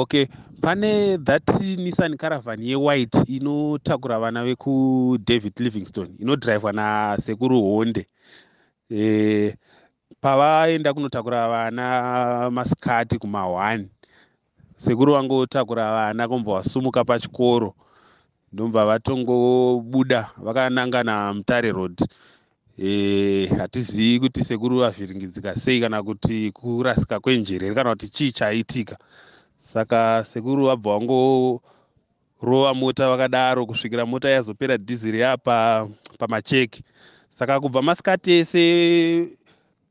okay. Pane that nissan caravan yewhite inotakura vana vekudavid livingstone inodhiraivwa nasekuru honde e, pavaenda kunotakura vana masikati kuma1 sekuru vangotakura vana kumbovasumuka pachikoro. Ndomba vatongobuda vakanangana mutare road. E, hatizivi kuti sekuru vavhiringidzika sei kana kuti kurasika kwenjereri kana kuti chii chaitika saka sekuru vabva vangorova mota vakadaro kusvikira mota yazopera dhiziri yapa pamacheki. Saka kubva masikati ese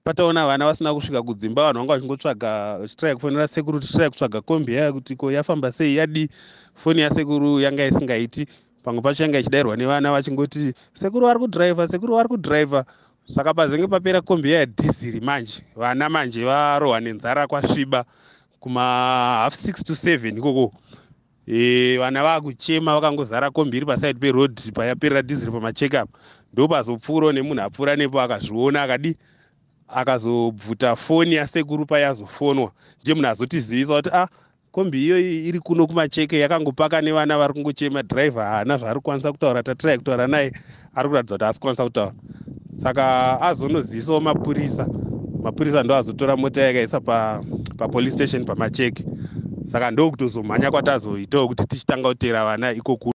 pataona vana vasina kusvika kudzimba vanhu vanga vachingotsvaga vachitrai kufonera sekuru tichirai kutsvaga kombi yaya kuti ko yafamba sei? Yadi foni yasekuru yanga isingaiti. Pamwe pacho yanga ichidayirwa nevana vachingoti sekuru vari kudhiraivha sekuru vari kudhiraivha saka pazenge papera kombi yaya dhiziri manje vana manje varohwa nenzara kwasviba kuma half six to seven ikoko. E, vana vakuchema vakangozara kombi iri pasaidi peroad payaperera dhiziri pamachekup ndo pazopfuurawo nemunhu apfuura nepo akazviona akadi akazobvuta foni yasekuru payazofonwa ndiye munhu azotizivisa kuti ah kombi iyoyi iri kuno kumacheke yakangopaka nevana vari kungochema. Dhiraivha haana zvaari kukwanisa kutaura tatirai kutaura naye ari kuratidza kuti asi kukwanisa kutaura. Saka azonozivisawo mapurisa mapurisa ndo azotora mota yakaisa papolice pa station pamacheke saka ndokutozomhanya kwatazoitawo kuti tichitanga kutera vana ikoko